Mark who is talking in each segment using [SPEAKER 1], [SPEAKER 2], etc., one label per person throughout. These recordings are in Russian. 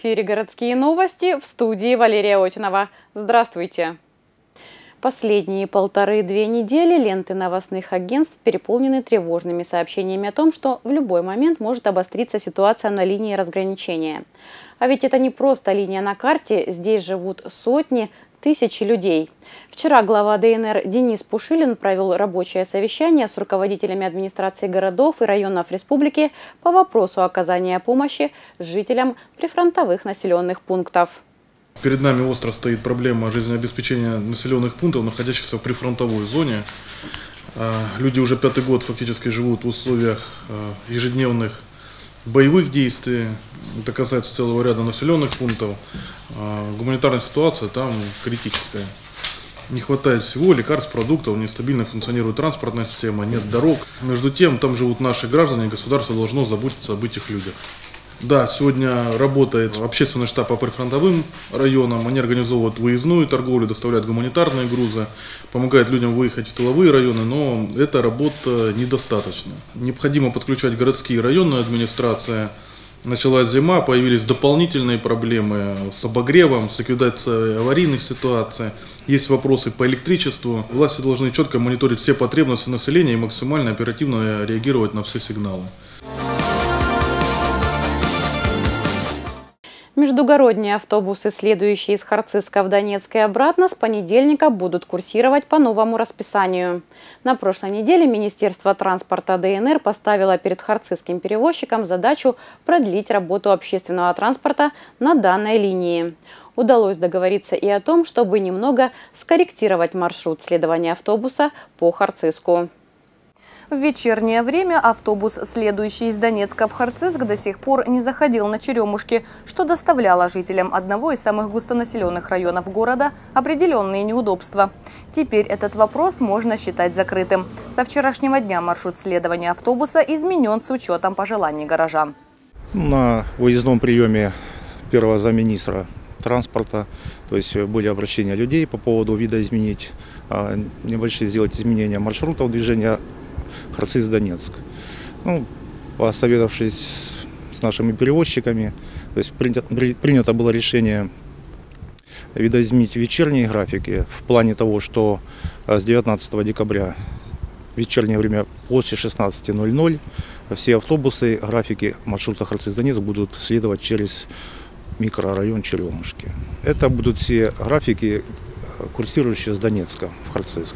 [SPEAKER 1] Эфире «Городские новости» в студии Валерия Отинова. Здравствуйте! Последние полторы-две недели ленты новостных агентств переполнены тревожными сообщениями о том, что в любой момент может обостриться ситуация на линии разграничения. А ведь это не просто линия на карте, здесь живут сотни, тысячи людей. Вчера глава ДНР Денис Пушилин провел рабочее совещание с руководителями администрации городов и районов республики по вопросу оказания помощи жителям прифронтовых населенных пунктов.
[SPEAKER 2] Перед нами остро стоит проблема жизнеобеспечения населенных пунктов, находящихся в прифронтовой зоне. А, люди уже пятый год фактически живут в условиях а, ежедневных боевых действий. Это касается целого ряда населенных пунктов. А, гуманитарная ситуация там критическая. Не хватает всего, лекарств, продуктов, нестабильно функционирует транспортная система, нет дорог. Между тем, там живут наши граждане, и государство должно заботиться об этих людях. Да, сегодня работает общественный штаб по прифронтовым районам. Они организовывают выездную торговлю, доставляют гуманитарные грузы, помогают людям выехать в тыловые районы, но эта работа недостаточна. Необходимо подключать городские и районные администрации. Началась зима, появились дополнительные проблемы с обогревом, с ликвидацией аварийных ситуаций. Есть вопросы по электричеству. Власти должны четко мониторить все потребности населения и максимально оперативно реагировать на все сигналы.
[SPEAKER 1] Междугородние автобусы, следующие из Харциска в Донецк и обратно, с понедельника будут курсировать по новому расписанию. На прошлой неделе Министерство транспорта ДНР поставило перед харциским перевозчиком задачу продлить работу общественного транспорта на данной линии. Удалось договориться и о том, чтобы немного скорректировать маршрут следования автобуса по Харциску. В вечернее время автобус, следующий из Донецка в Харциск, до сих пор не заходил на Черемушки, что доставляло жителям одного из самых густонаселенных районов города определенные неудобства. Теперь этот вопрос можно считать закрытым. Со вчерашнего дня маршрут следования автобуса изменен с учетом пожеланий горожан.
[SPEAKER 3] На выездном приеме первого замминистра транспорта, то есть были обращения людей по поводу видоизменить, а, небольшие сделать изменения маршрутов движения Харциз-Донецк. Ну, посоветовавшись с нашими перевозчиками, то есть принято, принято было решение видоизменить вечерние графики в плане того, что э, с 19 декабря вечернее время после 16.00 все автобусы, графики маршрута Харциз-Донецк будут следовать через микрорайон Черемушки. Это будут все графики, э, курсирующие с Донецка в Харциск.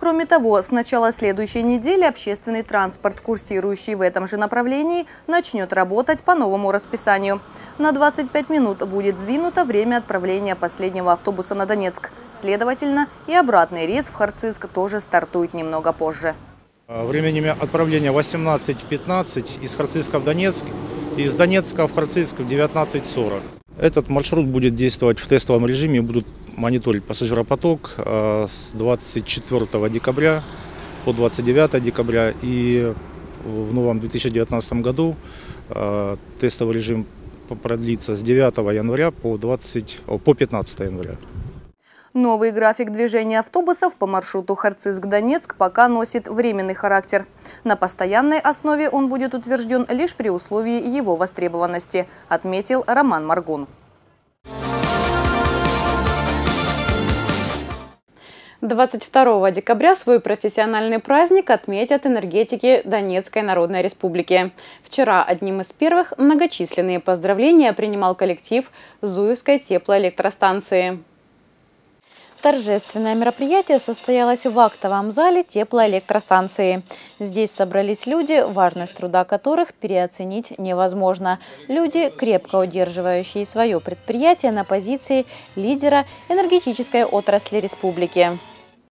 [SPEAKER 1] Кроме того, с начала следующей недели общественный транспорт, курсирующий в этом же направлении, начнет работать по новому расписанию. На 25 минут будет сдвинуто время отправления последнего автобуса на Донецк. Следовательно, и обратный рейс в Харциск тоже стартует немного позже.
[SPEAKER 3] А, временем отправления 18.15 из Харциска в Донецк, из Донецка в Харциск в 19.40. Этот маршрут будет действовать в тестовом режиме, будут мониторить пассажиропоток э, с 24 декабря по 29 декабря. И в новом 2019 году э, тестовый режим продлится с 9 января по, 20, по 15 января.
[SPEAKER 1] Новый график движения автобусов по маршруту Харциск-Донецк пока носит временный характер. На постоянной основе он будет утвержден лишь при условии его востребованности, отметил Роман Маргун. 22 декабря свой профессиональный праздник отметят энергетики Донецкой Народной Республики. Вчера одним из первых многочисленные поздравления принимал коллектив Зуевской теплоэлектростанции. Торжественное мероприятие состоялось в актовом зале теплоэлектростанции. Здесь собрались люди, важность труда которых переоценить невозможно. Люди, крепко удерживающие свое предприятие на позиции лидера энергетической отрасли республики.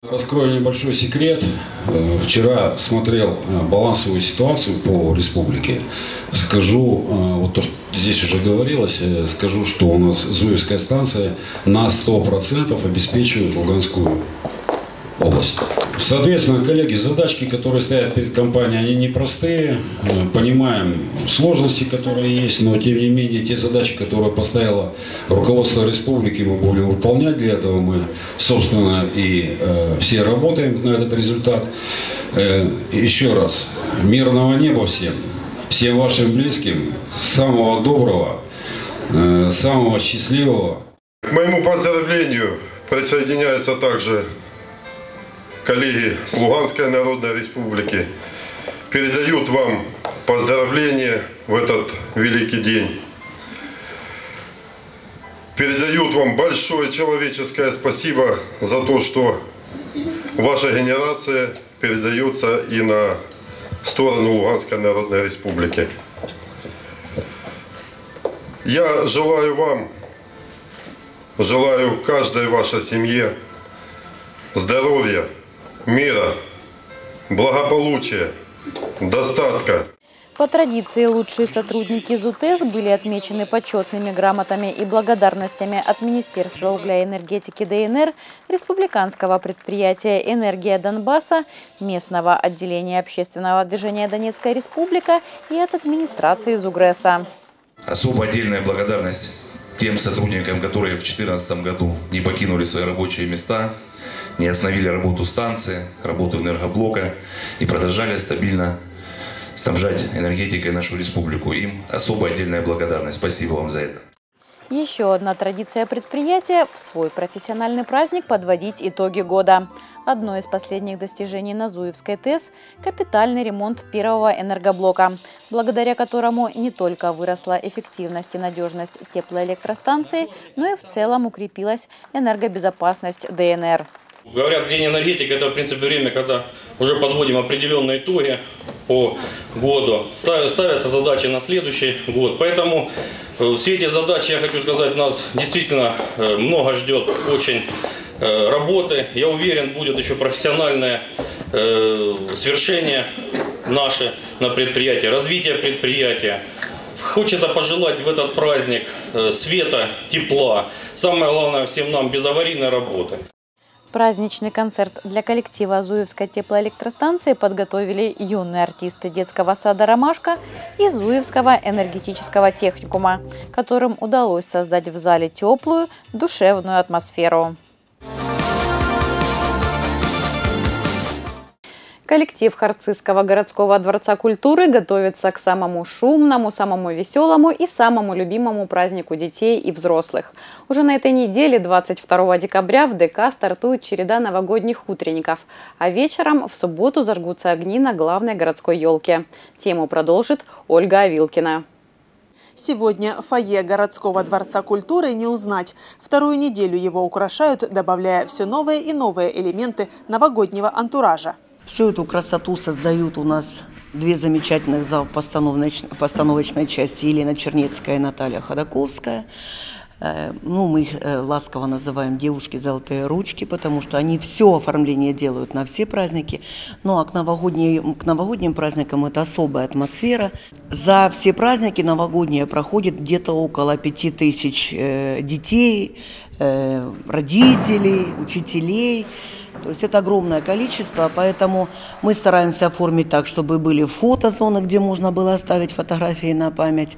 [SPEAKER 4] Раскрою небольшой секрет. Э, вчера смотрел э, балансовую ситуацию по республике. Скажу, э, вот то, что здесь уже говорилось, скажу, что у нас Зуевская станция на 100% обеспечивает Луганскую область. Соответственно, коллеги, задачки, которые стоят перед компанией, они непростые. Понимаем сложности, которые есть, но тем не менее те задачи, которые поставило руководство республики, мы будем выполнять. Для этого мы, собственно, и э, все работаем на этот результат. Э, еще раз, мирного неба всем, всем вашим близким, самого доброго, э, самого счастливого.
[SPEAKER 5] К моему поздравлению присоединяются также коллеги с Луганской Народной Республики. Передают вам поздравления в этот великий день. Передают вам большое человеческое спасибо за то, что ваша генерация передается и на сторону Луганской Народной Республики. Я желаю вам, желаю каждой вашей семье здоровья, мира, благополучия, достатка.
[SPEAKER 1] По традиции лучшие сотрудники ЗУТЭС были отмечены почетными грамотами и благодарностями от Министерства угля и энергетики ДНР, Республиканского предприятия «Энергия Донбасса», местного отделения общественного движения «Донецкая республика» и от администрации ЗУГРЭСа.
[SPEAKER 6] Особо отдельная благодарность тем сотрудникам, которые в 2014 году не покинули свои рабочие места, не остановили работу станции, работу энергоблока и продолжали стабильно снабжать энергетикой нашу республику. Им особо отдельная благодарность. Спасибо вам за это.
[SPEAKER 1] Еще одна традиция предприятия – в свой профессиональный праздник подводить итоги года. Одно из последних достижений на Зуевской ТЭС – капитальный ремонт первого энергоблока, благодаря которому не только выросла эффективность и надежность теплоэлектростанции, но и в целом укрепилась энергобезопасность ДНР.
[SPEAKER 7] Говорят, день энергетики – это, в принципе, время, когда уже подводим определенные итоги по году. Ставятся задачи на следующий год. Поэтому э, в свете задач, я хочу сказать, нас действительно э, много ждет очень э, работы. Я уверен, будет еще профессиональное свершение наше на предприятии, развитие предприятия. Хочется пожелать в этот праздник света, тепла. Самое главное всем нам безаварийной работы.
[SPEAKER 1] Праздничный концерт для коллектива Зуевской теплоэлектростанции подготовили юные артисты детского сада «Ромашка» и Зуевского энергетического техникума, которым удалось создать в зале теплую, душевную атмосферу. Коллектив Харцизского городского дворца культуры готовится к самому шумному, самому веселому и самому любимому празднику детей и взрослых. Уже на этой неделе, 22 декабря, в ДК стартует череда новогодних утренников, а вечером в субботу зажгутся огни на главной городской елке. Тему продолжит Ольга Авилкина.
[SPEAKER 8] Сегодня фойе городского дворца культуры не узнать. Вторую неделю его украшают, добавляя все новые и новые элементы новогоднего антуража.
[SPEAKER 9] Всю эту красоту создают у нас две замечательных зал постановочной, постановочной части Елена Чернецкая и Наталья Ходаковская. Э, ну, мы их э, ласково называем девушки золотые ручки, потому что они все оформление делают на все праздники. Ну а к, новогодним, к новогодним праздникам это особая атмосфера. За все праздники новогодние проходит где-то около пяти тысяч э, детей, родителей, учителей. То есть это огромное количество, поэтому мы стараемся оформить так, чтобы были фотозоны, где можно было оставить фотографии на память.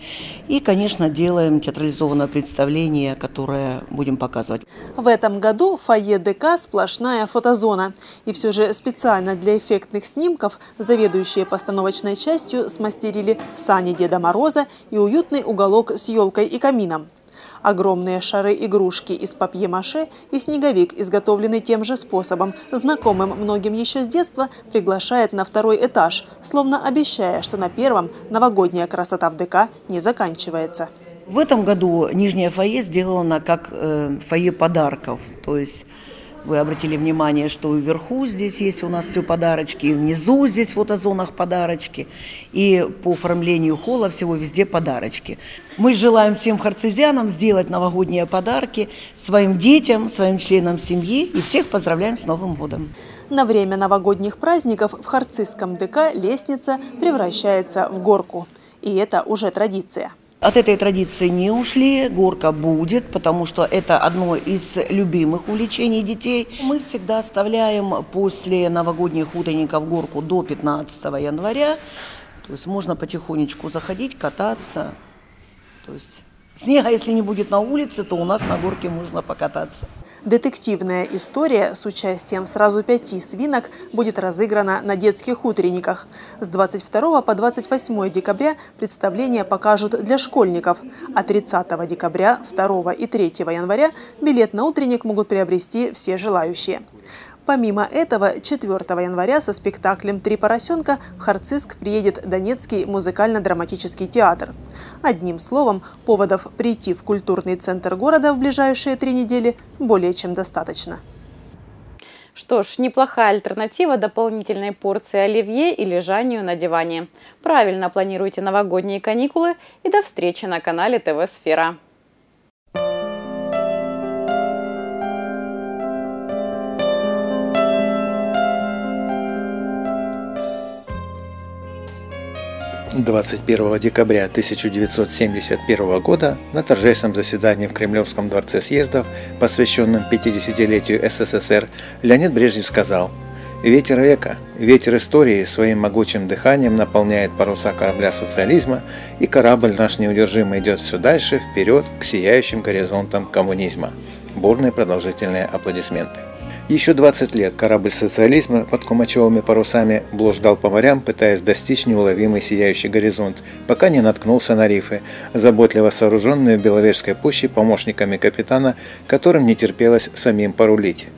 [SPEAKER 9] И, конечно, делаем театрализованное представление, которое будем показывать.
[SPEAKER 8] В этом году фойе ДК сплошная фотозона. И все же специально для эффектных снимков заведующие постановочной частью смастерили сани Деда Мороза и уютный уголок с елкой и камином. Огромные шары-игрушки из папье-маше и снеговик, изготовленный тем же способом, знакомым многим еще с детства, приглашает на второй этаж, словно обещая, что на первом новогодняя красота в ДК не заканчивается.
[SPEAKER 9] В этом году нижнее фойе сделано как э, фойе подарков, то есть вы обратили внимание, что вверху здесь есть у нас все подарочки, и внизу здесь в фотозонах подарочки, и по оформлению холла всего везде подарочки. Мы желаем всем харцизянам сделать новогодние подарки своим детям, своим членам семьи, и всех поздравляем с Новым годом.
[SPEAKER 8] На время новогодних праздников в Харцизском ДК лестница превращается в горку. И это уже традиция.
[SPEAKER 9] От этой традиции не ушли, горка будет, потому что это одно из любимых увлечений детей. Мы всегда оставляем после новогодних утренников горку до 15 января. То есть можно потихонечку заходить, кататься. То есть снега, если не будет на улице, то у нас на горке можно покататься.
[SPEAKER 8] Детективная история с участием сразу пяти свинок будет разыграна на детских утренниках. С 22 по 28 декабря представление покажут для школьников, а 30 декабря, 2 и 3 января билет на утренник могут приобрести все желающие. Помимо этого, 4 января со спектаклем «Три поросенка» в Харциск приедет Донецкий музыкально-драматический театр. Одним словом, поводов прийти в культурный центр города в ближайшие три недели более чем достаточно.
[SPEAKER 1] Что ж, неплохая альтернатива дополнительной порции оливье и лежанию на диване. Правильно планируйте новогодние каникулы и до встречи на канале ТВ «Сфера».
[SPEAKER 10] 21 декабря 1971 года на торжественном заседании в Кремлевском дворце съездов, посвященном 50-летию СССР, Леонид Брежнев сказал «Ветер века, ветер истории своим могучим дыханием наполняет паруса корабля социализма, и корабль наш неудержимо идет все дальше, вперед, к сияющим горизонтам коммунизма». Бурные продолжительные аплодисменты. Еще 20 лет корабль социализма под кумачевыми парусами блуждал по морям, пытаясь достичь неуловимый сияющий горизонт, пока не наткнулся на рифы, заботливо сооруженные в Беловежской пуще помощниками капитана, которым не терпелось самим порулить.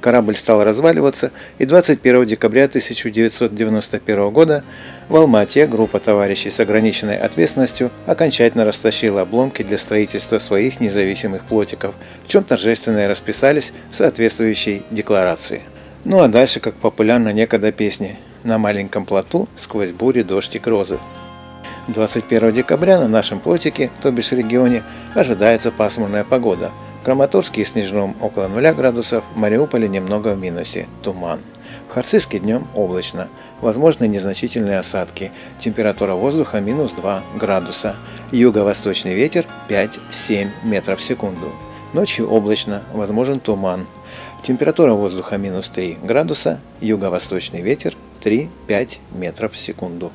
[SPEAKER 10] Корабль стал разваливаться, и 21 декабря 1991 года в Алмате группа товарищей с ограниченной ответственностью окончательно растащила обломки для строительства своих независимых плотиков, в чем торжественно и расписались в соответствующей декларации. Ну а дальше, как популярно некогда песни «На маленьком плоту сквозь бури дождик розы». 21 декабря на нашем плотике, то бишь регионе, ожидается пасмурная погода – Краматорске и Снежном около 0 градусов, в Мариуполе немного в минусе, туман. В Харциске днем облачно, возможны незначительные осадки, температура воздуха минус 2 градуса, юго-восточный ветер 5-7 метров в секунду. Ночью облачно, возможен туман. Температура воздуха минус 3 градуса, юго-восточный ветер 3-5 метров в секунду.